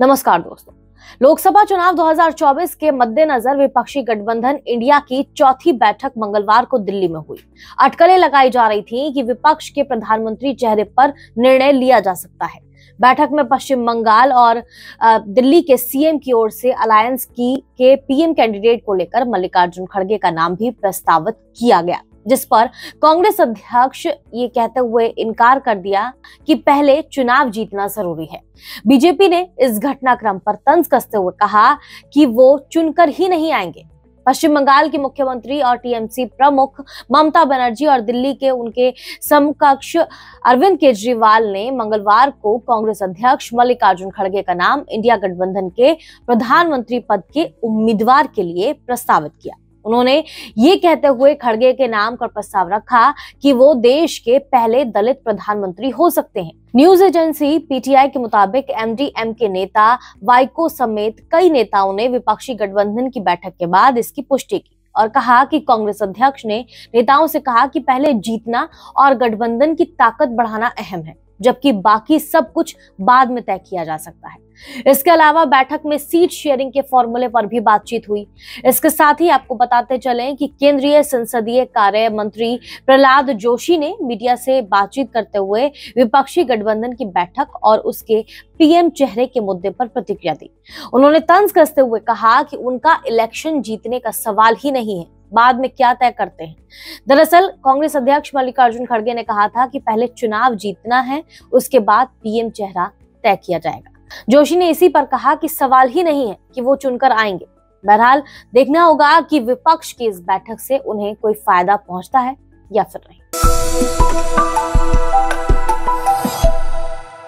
नमस्कार दोस्तों। लोकसभा चुनाव 2024 के मद्देनजर विपक्षी गठबंधन इंडिया की चौथी बैठक मंगलवार को दिल्ली में हुई। अटकलें लगाई जा रही थी कि विपक्ष के प्रधानमंत्री चेहरे पर निर्णय लिया जा सकता है। बैठक में पश्चिम बंगाल और दिल्ली के सीएम की ओर से अलायंस की, के पीएम कैंडिडेट को लेकर मल्लिकार्जुन खड़गे का नाम भी प्रस्तावित किया गया। जिस पर कांग्रेस अध्यक्ष ये कहते हुए इनकार कर दिया कि पहले चुनाव जीतना ज़रूरी है। बीजेपी ने इस घटनाक्रम पर तंज कसते हुए कहा कि वो चुनकर ही नहीं आएँगे। पश्चिम बंगाल की मुख्यमंत्री और टीएमसी प्रमुख ममता बनर्जी और दिल्ली के उनके समकक्ष अरविंद केजरीवाल ने मंगलवार को कांग्रेस अध्यक्ष मल्लिकार्जुन खड़गे का नाम इंडिया गठबंधन के प्रधानमंत्री पद के उम्मीदवार के लिए प्रस्तावित किया। उन्होंने ये कहते हुए खड़गे के नाम का प्रस्ताव रखा कि वो देश के पहले दलित प्रधानमंत्री हो सकते हैं। न्यूज़ एजेंसी पीटीआई के मुताबिक एमडीएम के नेता वाइको समेत कई नेताओं ने विपक्षी गठबंधन की बैठक के बाद इसकी पुष्टि की और कहा कि कांग्रेस अध्यक्ष ने नेताओं से कहा कि पहले जीतना और गठबंधन की ताकत बढ़ाना अहम है। जबकि बाकी सब कुछ बाद में तय किया जा सकता है। इसके अलावा बैठक में सीट शेयरिंग के फॉर्मूले पर भी बातचीत हुई। इसके साथ ही आपको बताते चले कि केंद्रीय संसदीय कार्य मंत्री प्रहलाद जोशी ने मीडिया से बातचीत करते हुए विपक्षी गठबंधन की बैठक और उसके पीएम चेहरे के मुद्दे पर प्रतिक्रिया दी। उन्होंने तंज कसते हुए कहा कि उनका इलेक्शन जीतने का सवाल ही नहीं है। बाद में क्या तय करते हैं? दरअसल, कांग्रेस अध्यक्ष मल्लिकार्जुन खड़गे ने कहा था कि पहले चुनाव जीतना है, उसके बाद पीएम चेहरा तय किया जाएगा। जोशी ने इसी पर कहा कि सवाल ही नहीं है कि वो चुनकर आएँगे। बहरहाल, देखना होगा कि विपक्ष की इस बैठक से उन्हें कोई फ़ायदा पहुँचता है या फिर नहीं।